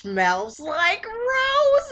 smells like roses.